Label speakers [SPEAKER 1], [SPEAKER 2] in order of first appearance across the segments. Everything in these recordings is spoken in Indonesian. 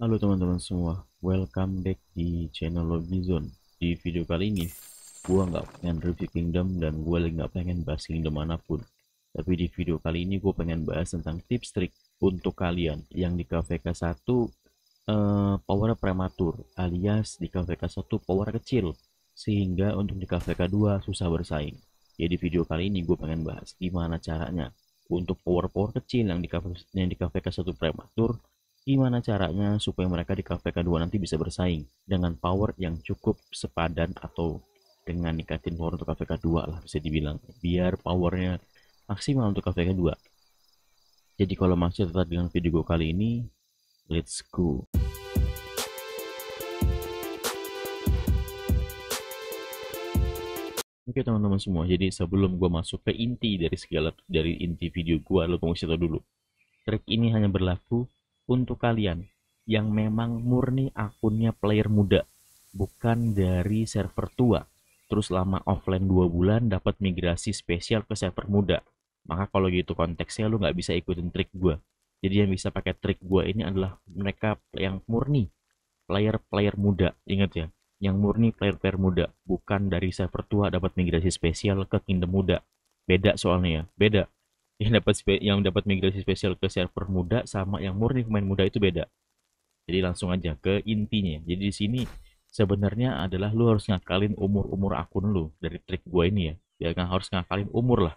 [SPEAKER 1] Halo teman-teman semua, welcome back di channel Logizone. Di video kali ini, gua nggak pengen review Kingdom dan gue lagi nggak pengen bahas Kingdom mana pun. Tapi di video kali ini gue pengen bahas tentang tips trik untuk kalian yang di KVK 1 eh, power prematur alias di KVK 1 power kecil sehingga untuk di KVK 2 susah bersaing. Ya video kali ini gue pengen bahas gimana caranya untuk power-power kecil yang di KVK, yang di KVK 1 prematur Gimana caranya supaya mereka di KPK 2 nanti bisa bersaing dengan power yang cukup sepadan atau dengan nikatin power untuk KPK 2 lah bisa dibilang biar powernya maksimal untuk KPK 2 jadi kalau masih tetap dengan video gue kali ini let's go Oke teman-teman semua, jadi sebelum gue masuk ke inti dari segala dari inti video gue, lo situ dulu. Trik ini hanya berlaku untuk kalian yang memang murni akunnya player muda, bukan dari server tua, terus lama offline 2 bulan dapat migrasi spesial ke server muda. Maka kalau gitu konteksnya lu nggak bisa ikutin trik gue. Jadi yang bisa pakai trik gue ini adalah mereka yang murni player-player muda, ingat ya, yang murni player-player muda, bukan dari server tua dapat migrasi spesial ke kingdom muda. Beda soalnya ya, beda yang dapat yang dapat migrasi spesial ke server muda sama yang murni pemain muda itu beda. Jadi langsung aja ke intinya. Jadi di sini sebenarnya adalah lu harus ngakalin umur-umur akun lu dari trik gua ini ya. Ya nggak harus ngakalin umur lah.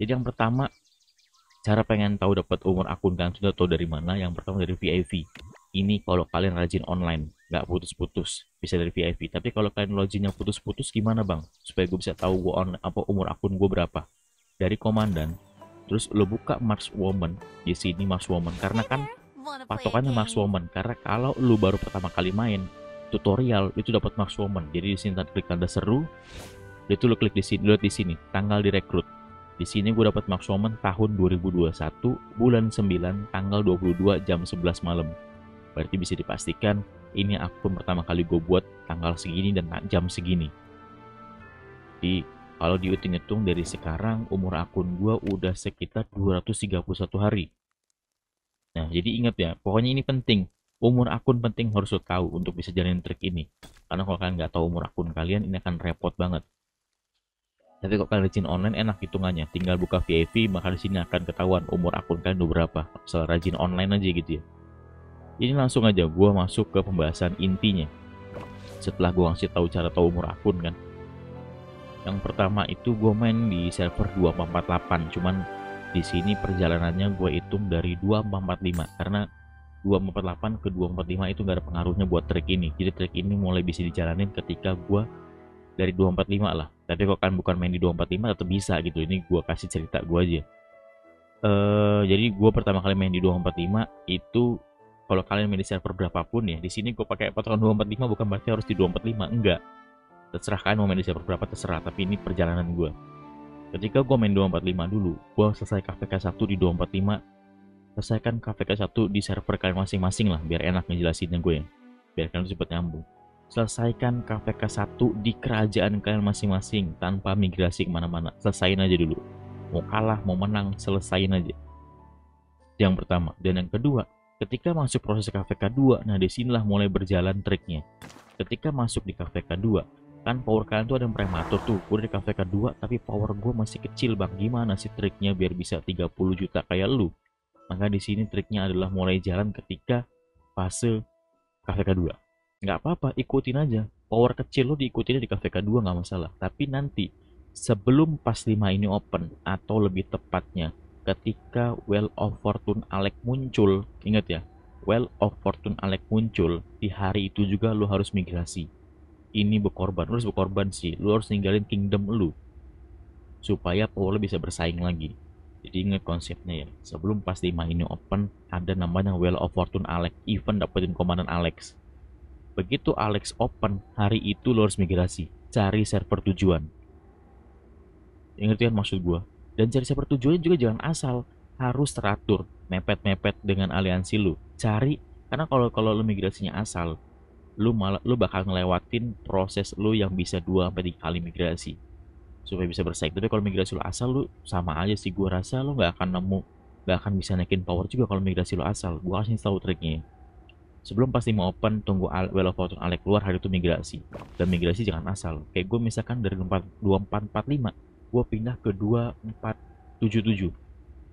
[SPEAKER 1] Jadi yang pertama cara pengen tahu dapat umur akun kan sudah tahu dari mana? Yang pertama dari VIP. Ini kalau kalian rajin online, nggak putus-putus, bisa dari VIP. Tapi kalau kalian loginnya putus-putus gimana bang? Supaya gue bisa tahu gua on, apa umur akun gue berapa? Dari komandan, terus lo buka Woman di sini Woman. Karena kan patokannya Woman. Karena kalau lo baru pertama kali main tutorial itu dapat Woman. Jadi di sini klik tanda seru. Itu lo klik di sini lihat di sini tanggal direkrut. Di sini gue dapat Woman tahun 2021 bulan 9 tanggal 22 jam 11 malam. Berarti bisa dipastikan ini akun pertama kali gue buat tanggal segini dan jam segini. Di kalau dihitung-hitung dari sekarang umur akun gue udah sekitar 231 hari. Nah, jadi ingat ya, pokoknya ini penting. Umur akun penting harus lo tahu untuk bisa jalanin trik ini. Karena kalau kalian nggak tahu umur akun kalian, ini akan repot banget. Tapi kalau kalian rajin online enak hitungannya. Tinggal buka VIP, maka di sini akan ketahuan umur akun kalian udah berapa. Soal rajin online aja gitu ya. Ini langsung aja gue masuk ke pembahasan intinya. Setelah gue ngasih tahu cara tahu umur akun kan, yang pertama itu gue main di server 2448 cuman di sini perjalanannya gue hitung dari 2445 karena 248 ke 245 itu gak ada pengaruhnya buat trik ini. Jadi trik ini mulai bisa dijalanin ketika gue dari 245 lah. Tapi kok kan bukan main di 245 tetap bisa gitu. Ini gue kasih cerita gue aja. Uh, jadi gue pertama kali main di 245 itu kalau kalian main di server berapapun ya di sini gue pakai patokan 245 bukan berarti harus di 245 enggak terserah kalian mau main di server berapa terserah tapi ini perjalanan gue ketika gue main 245 dulu gue selesai KVK 1 di 245 selesaikan KVK 1 di server kalian masing-masing lah biar enak ngejelasinnya gue ya biar kalian cepet nyambung. Selesaikan KVK 1 di kerajaan kalian masing-masing tanpa migrasi ke mana-mana selesain aja dulu. Mau kalah mau menang selesain aja. Yang pertama. Dan yang kedua ketika masuk proses KVK 2 nah di sinilah mulai berjalan triknya. Ketika masuk di KVK 2 kan power kalian tuh ada yang prematur tuh. Udah di KVK 2 tapi power gue masih kecil bang. Gimana sih triknya biar bisa 30 juta kayak lu? Maka di sini triknya adalah mulai jalan ketika fase KVK 2 nggak apa-apa ikutin aja. Power kecil lo diikutin di KVK 2 nggak masalah. Tapi nanti sebelum pas 5 ini open atau lebih tepatnya ketika Well of Fortune Alec muncul ingat ya Well of Fortune Alec muncul di hari itu juga lo harus migrasi ini berkorban lu harus berkorban sih. Lu harus ninggalin kingdom lu. Supaya power bisa bersaing lagi. Jadi inget konsepnya ya. Sebelum pas di ini open ada namanya Well of Fortune Alex. Event dapetin komandan Alex. Begitu Alex open hari itu lo harus migrasi. Cari server tujuan. Ngerti kan maksud gua? Dan cari server tujuan juga jangan asal. Harus teratur. Mepet-mepet dengan aliansi lu. Cari. Karena kalau kalau lu migrasinya asal lu malah lu bakal ngelewatin proses lu yang bisa dua sampai tiga kali migrasi supaya bisa bersaing. Tapi kalau migrasi lu asal lu sama aja sih. Gua rasa lu nggak akan nemu nggak akan bisa naikin power juga kalau migrasi lu asal. Gua kasih tahu triknya. Sebelum pas 5 open tunggu Wheel of Fortune Alec keluar hari itu migrasi. Dan migrasi jangan asal. Kayak gue misalkan dari 2445 gue pindah ke 2477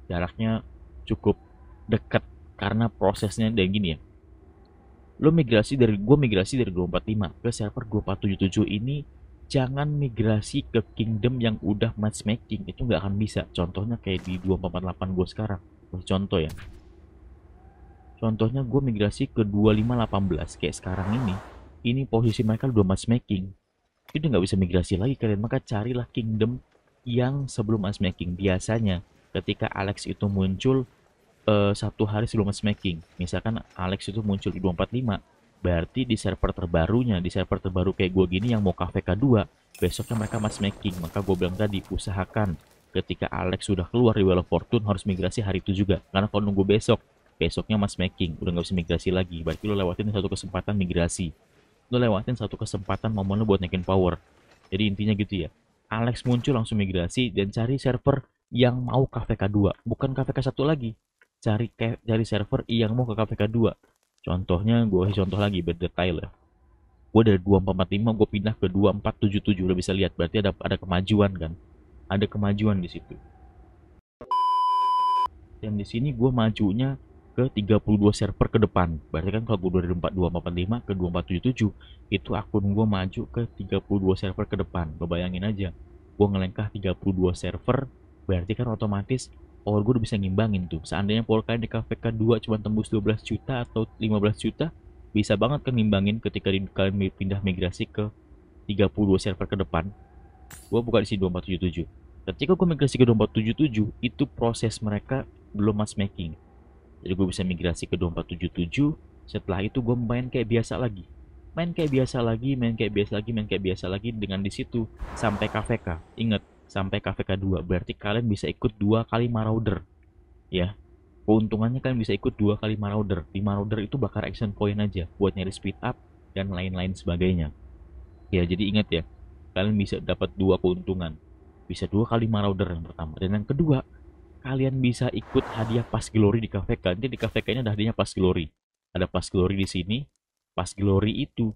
[SPEAKER 1] jaraknya cukup dekat karena prosesnya dan gini ya lo migrasi dari gue migrasi dari 245 ke server 2477 ini jangan migrasi ke kingdom yang udah matchmaking itu nggak akan bisa contohnya kayak di 2448 gue sekarang contoh ya Contohnya gue migrasi ke 2518 kayak sekarang ini. Ini posisi mereka udah matchmaking. Itu nggak bisa migrasi lagi kalian. Maka carilah kingdom yang sebelum matchmaking. Biasanya ketika Alex itu muncul uh, satu hari sebelum matchmaking. Misalkan Alex itu muncul di 245. Berarti di server terbarunya, di server terbaru kayak gue gini yang mau KVK2, besoknya mereka matchmaking. Maka gue bilang tadi, usahakan ketika Alex sudah keluar di Wheel of Fortune harus migrasi hari itu juga. Karena kalau nunggu besok, besoknya matchmaking udah nggak bisa migrasi lagi berarti lo lewatin satu kesempatan migrasi lo lewatin satu kesempatan momen lo buat naikin power jadi intinya gitu ya Alex muncul langsung migrasi dan cari server yang mau KVK 2 bukan KVK 1 lagi cari cari server yang mau ke KVK 2 contohnya gue kasih contoh lagi berdetail ya gue dari 2445 gue pindah ke 2477 lo bisa lihat. Berarti ada ada kemajuan kan? Ada kemajuan di situ. Dan di sini gue majunya ke 32 server ke depan. Berarti kan kalau gue dari 2445 ke 2477 itu akun gue maju ke 32 server ke depan. Lo bayangin aja, gue ngelengkah 32 server, berarti kan otomatis power gue udah bisa ngimbangin tuh. Seandainya power kalian di KVK 2 cuma tembus 12 juta atau 15 juta, bisa banget kan ngimbangin ketika kalian pindah migrasi ke 32 server ke depan. Gue buka di sini 2477. Ketika gue migrasi ke 2477, itu proses mereka belum matchmaking jadi gue bisa migrasi ke 2477 setelah itu gue main kayak biasa lagi main kayak biasa lagi main kayak biasa lagi main kayak biasa lagi dengan di situ sampai KVK inget sampai KVK 2 berarti kalian bisa ikut dua kali marauder ya keuntungannya kalian bisa ikut dua kali marauder di marauder itu bakar action point aja buat nyari speed up dan lain-lain sebagainya ya jadi ingat ya kalian bisa dapat dua keuntungan bisa dua kali marauder yang pertama dan yang kedua kalian bisa ikut hadiah pas glory di KVK. Nanti di KVK ini ada hadiahnya pas glory. Ada pas glory di sini. Pas glory itu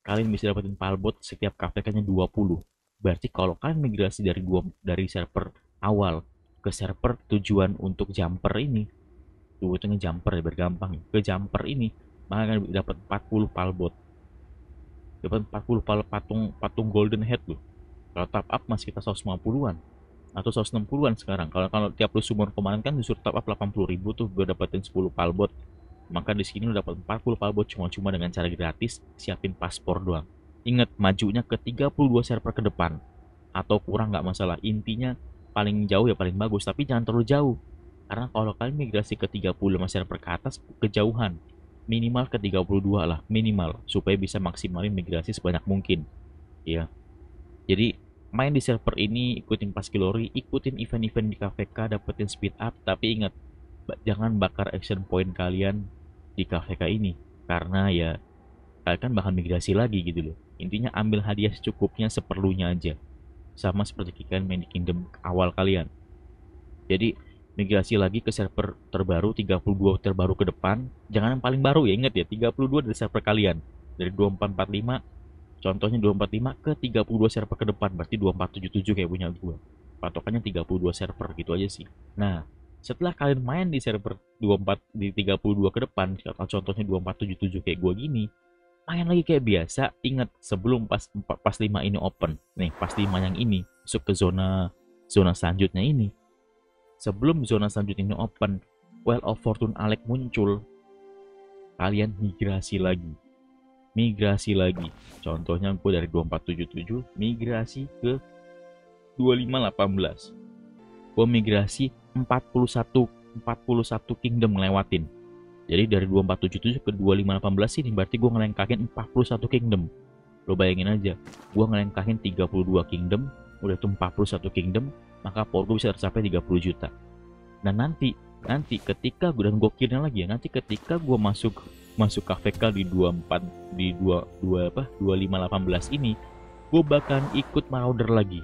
[SPEAKER 1] kalian bisa dapetin palbot setiap KVK-nya 20. Berarti kalau kalian migrasi dari dua dari server awal ke server tujuan untuk jumper ini, sebetulnya jumper ya bergampang ke jumper ini, maka kalian dapat 40 palbot. Dapat 40 pal patung patung golden head loh. Kalau top up masih kita 150-an atau 160-an sekarang. Kalau kalau tiap lu sumur kemarin kan disuruh top up 80 ribu tuh gue dapetin 10 palbot. Maka di sini lu dapat 40 palbot cuma-cuma dengan cara gratis, siapin paspor doang. Ingat majunya ke 32 server ke depan atau kurang nggak masalah. Intinya paling jauh ya paling bagus, tapi jangan terlalu jauh. Karena kalau kalian migrasi ke 35 server ke atas kejauhan, minimal ke 32 lah, minimal supaya bisa maksimalin migrasi sebanyak mungkin. Ya. Jadi main di server ini, ikutin pas glory, ikutin event-event di KVK, dapetin speed up, tapi ingat, jangan bakar action point kalian di KVK ini, karena ya kalian kan bakal migrasi lagi gitu loh. Intinya ambil hadiah secukupnya, seperlunya aja. Sama seperti kalian main di kingdom awal kalian. Jadi, migrasi lagi ke server terbaru, 32 terbaru ke depan. Jangan yang paling baru ya, ingat ya, 32 dari server kalian. Dari 2445 Contohnya 245 ke 32 server ke depan, berarti 2477 kayak punya gua. Patokannya 32 server gitu aja sih. Nah, setelah kalian main di server 24 di 32 ke depan, contohnya 2477 kayak gua gini, main lagi kayak biasa. Ingat sebelum pas pas 5 ini open, nih pas 5 yang ini masuk ke zona zona selanjutnya ini. Sebelum zona selanjutnya ini open, Well of Fortune Alec muncul, kalian migrasi lagi migrasi lagi. Contohnya gue dari 2477 migrasi ke 2518. Gue migrasi 41 41 kingdom ngelewatin. Jadi dari 2477 ke 2518 ini berarti gue ngelengkahin 41 kingdom. Lo bayangin aja, gue ngelengkahin 32 kingdom, udah itu 41 kingdom, maka power gue bisa tercapai 30 juta. Dan nanti, nanti ketika gue dan gue kira lagi ya, nanti ketika gue masuk masuk KVK di 24 di 2 2 apa 2518 ini gue bahkan ikut Marauder lagi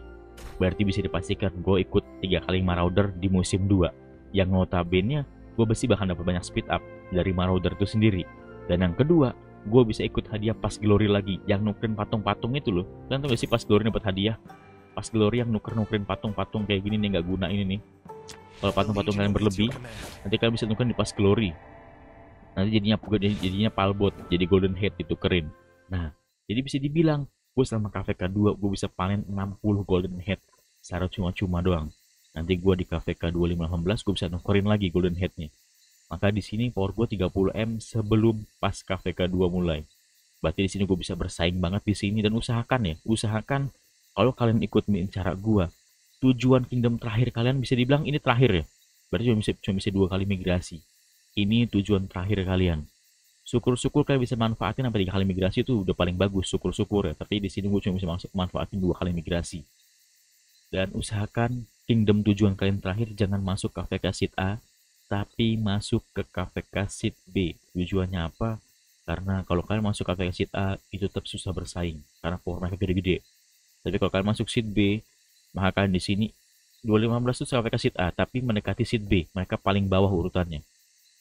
[SPEAKER 1] berarti bisa dipastikan gue ikut tiga kali Marauder di musim 2 yang notabene gue besi bahkan dapat banyak speed up dari Marauder itu sendiri. Dan yang kedua gue bisa ikut hadiah pas glory lagi yang nukerin patung-patung itu loh. Kalian tau gak sih pas glory dapat hadiah? Pas glory yang nuker-nukerin patung-patung kayak gini nih nggak guna ini nih. Kalau patung-patung kalian berlebih nanti kalian bisa nukerin di pas glory. Nanti jadinya jadinya palbot jadi golden head ditukerin. Nah jadi bisa dibilang gue selama KVK 2 gue bisa panen 60 golden head. Secara cuma-cuma doang. Nanti gue di KVK 2518 gue bisa nukerin lagi golden headnya maka di sini power gue 30M sebelum pas KVK 2 mulai. Berarti di sini gue bisa bersaing banget di sini dan usahakan ya, usahakan kalau kalian ikut cara gue, tujuan kingdom terakhir kalian bisa dibilang ini terakhir ya. Berarti cuma bisa, cuma bisa dua kali migrasi. Ini tujuan terakhir kalian. Syukur-syukur kalian bisa manfaatin sampai tiga kali migrasi itu udah paling bagus, syukur-syukur ya. Tapi di sini gue cuma bisa manfaatin dua kali migrasi. Dan usahakan kingdom tujuan kalian terakhir jangan masuk KVK Seat A, tapi masuk ke KVK Seat B. Tujuannya apa? Karena kalau kalian masuk KVK Seat A, itu tetap susah bersaing, karena power mereka gede-gede. Tapi kalau kalian masuk Seat B, maka kalian di sini 215 itu KVK Seat A, tapi mendekati Seat B, mereka paling bawah urutannya.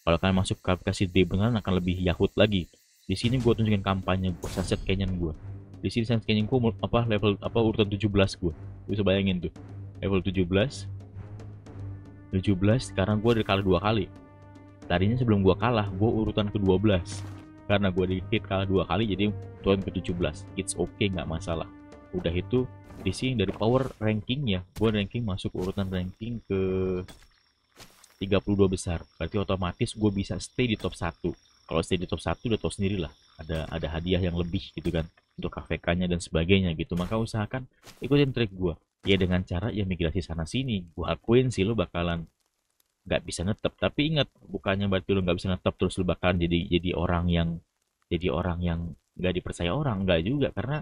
[SPEAKER 1] Kalau kalian masuk KVK Seat B beneran akan lebih yahut lagi. Di sini gue tunjukin kampanye gue, sunset canyon gue. Di sini sunset canyon gue apa level apa urutan 17 gue. Bisa bayangin tuh. Level 17, 17 sekarang gue udah kalah dua kali. Tadinya sebelum gue kalah gue urutan ke-12 karena gue di hit kalah dua kali jadi turun ke-17 it's okay nggak masalah. Udah itu di sini dari power rankingnya gue ranking masuk urutan ranking ke 32 besar. Berarti otomatis gue bisa stay di top 1 kalau stay di top 1 udah tau sendiri lah. Ada ada hadiah yang lebih gitu kan untuk KVK dan sebagainya gitu. Maka usahakan ikutin trik gue ya dengan cara ya migrasi sana sini. Gue akuin sih lo bakalan nggak bisa ngetep tapi ingat bukannya berarti lo nggak bisa ngetep terus lo bakalan jadi jadi orang yang jadi orang yang nggak dipercaya orang. Nggak juga karena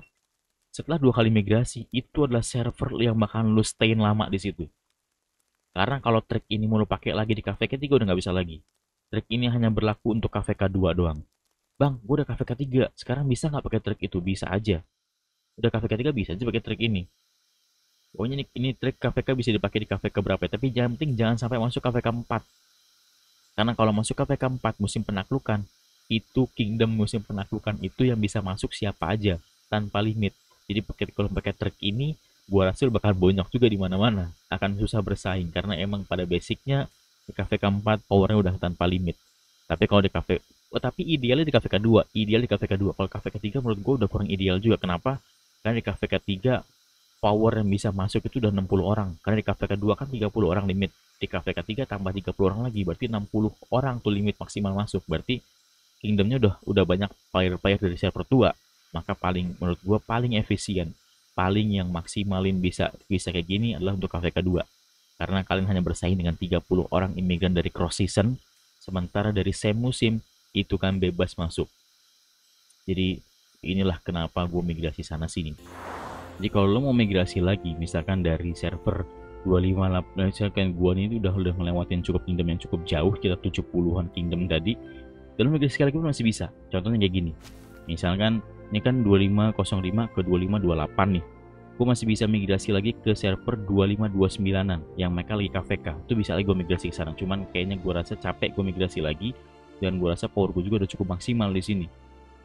[SPEAKER 1] setelah dua kali migrasi itu adalah server yang bakalan lo stayin lama di situ. Karena kalau trik ini mau lo pakai lagi di KVK 3 udah nggak bisa lagi. Trik ini hanya berlaku untuk KVK 2 doang. Bang gue udah KVK 3 sekarang bisa nggak pakai trik itu? Bisa aja. Udah KVK 3 bisa aja pakai trik ini pokoknya ini, ini trik KVK bisa dipakai di KVK berapa ya? tapi jangan penting jangan sampai masuk KVK 4 karena kalau masuk KVK 4 musim penaklukan itu kingdom musim penaklukan itu yang bisa masuk siapa aja tanpa limit. Jadi pakai kalau pakai trik ini gua rasa bakal bonyok juga di mana-mana. Akan susah bersaing karena emang pada basicnya di KVK 4 powernya udah tanpa limit. Tapi kalau di KVK oh, tapi idealnya di KVK 2 ideal di KVK 2 kalau KVK 3 menurut gua udah kurang ideal juga. Kenapa? Karena di KVK 3 power yang bisa masuk itu udah 60 orang. Karena di KVK 2 kan 30 orang limit. Di KVK 3 tambah 30 orang lagi. Berarti 60 orang tuh limit maksimal masuk. Berarti kingdomnya udah udah banyak player-player dari server tua. Maka paling menurut gua paling efisien, paling yang maksimalin bisa bisa kayak gini adalah untuk KVK 2. Karena kalian hanya bersaing dengan 30 orang imigran dari cross season, sementara dari same musim itu kan bebas masuk. Jadi inilah kenapa gue migrasi sana sini. Jadi kalau lo mau migrasi lagi, misalkan dari server 258, misalkan gua ini udah udah melewatin cukup kingdom yang cukup jauh, kita 70-an kingdom tadi, dan lo migrasi sekali pun masih bisa. Contohnya kayak gini. Misalkan ini kan 2505 ke 2528 nih. Gue masih bisa migrasi lagi ke server 2529an yang mereka lagi KVK. Itu bisa lagi gue migrasi ke sana. Cuman kayaknya gue rasa capek gue migrasi lagi dan gue rasa power gue juga udah cukup maksimal di sini.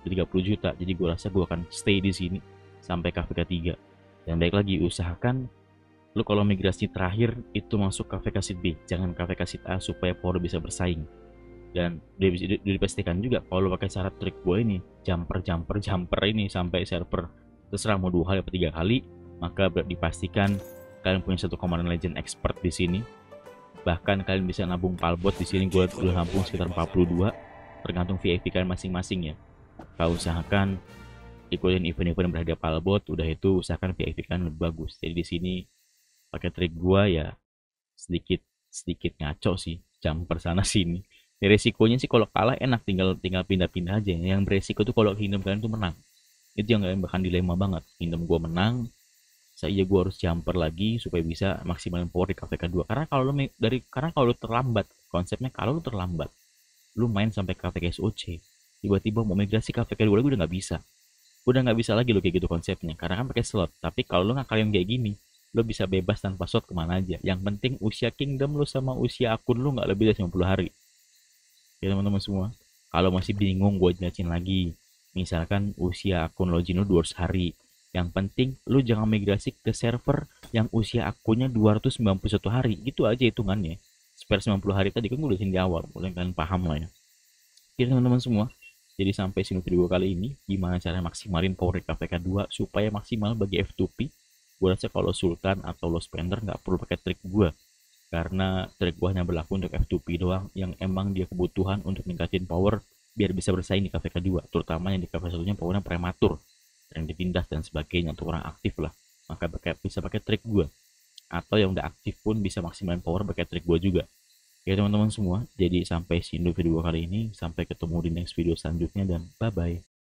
[SPEAKER 1] 30 juta. Jadi gue rasa gue akan stay di sini sampai KVK 3 dan baik lagi usahakan lu kalau migrasi terakhir itu masuk KVK Seat B. Jangan KVK Seat A supaya power bisa bersaing. Dan dipastikan juga kalau lu pakai cara trik gue ini jumper jumper jumper ini sampai server terserah mau dua kali atau tiga kali maka dipastikan kalian punya satu komandan legend expert di sini. Bahkan kalian bisa nabung palbot di sini gue udah nabung sekitar 42 tergantung VIP kalian masing-masing ya. Kau usahakan ikutin event-event berhadiah palbot udah itu usahakan VIP kan lebih bagus. Jadi di sini pakai trik gua ya sedikit sedikit ngaco sih jam sana sini. Ya, resikonya sih kalau kalah enak tinggal tinggal pindah-pindah aja. Yang beresiko tuh kalau kingdom kalian tuh menang. Itu yang kalian bahkan dilema banget. Kingdom gua menang saya gua harus jumper lagi supaya bisa maksimalin power di KVK 2 karena kalau lu dari karena kalau lu terlambat konsepnya kalau lu terlambat lu main sampai KVK SOC tiba-tiba mau migrasi KVK 2 lagi udah nggak bisa udah nggak bisa lagi lo kayak gitu konsepnya karena kan pakai slot. Tapi kalau lo ngakalin kayak gini lo bisa bebas tanpa slot ke mana aja. Yang penting usia kingdom lo sama usia akun lo nggak lebih dari 90 hari. Ya teman-teman semua. Kalau masih bingung gue jelasin lagi misalkan usia akun login lu 200 hari yang penting lu jangan migrasi ke server yang usia akunnya 291 hari. Gitu aja hitungannya. Spare 90 hari tadi kan gue udah di awal mulai kalian paham lah ya. Oke teman-teman semua jadi sampai sini video kali ini gimana cara maksimalin power KPK 2 supaya maksimal bagi F2P gue rasa kalau Sultan atau Lost Spender nggak perlu pakai trik gue karena trik gue hanya berlaku untuk F2P doang yang emang dia kebutuhan untuk ningkatin power biar bisa bersaing di KPK 2 terutama yang di KPK 1 nya powernya prematur yang dipindah dan sebagainya untuk orang aktif lah. Maka bisa pakai trik gue atau yang udah aktif pun bisa maksimalin power pakai trik gue juga Oke teman-teman semua, jadi sampai sini video kali ini. Sampai ketemu di next video selanjutnya dan bye-bye.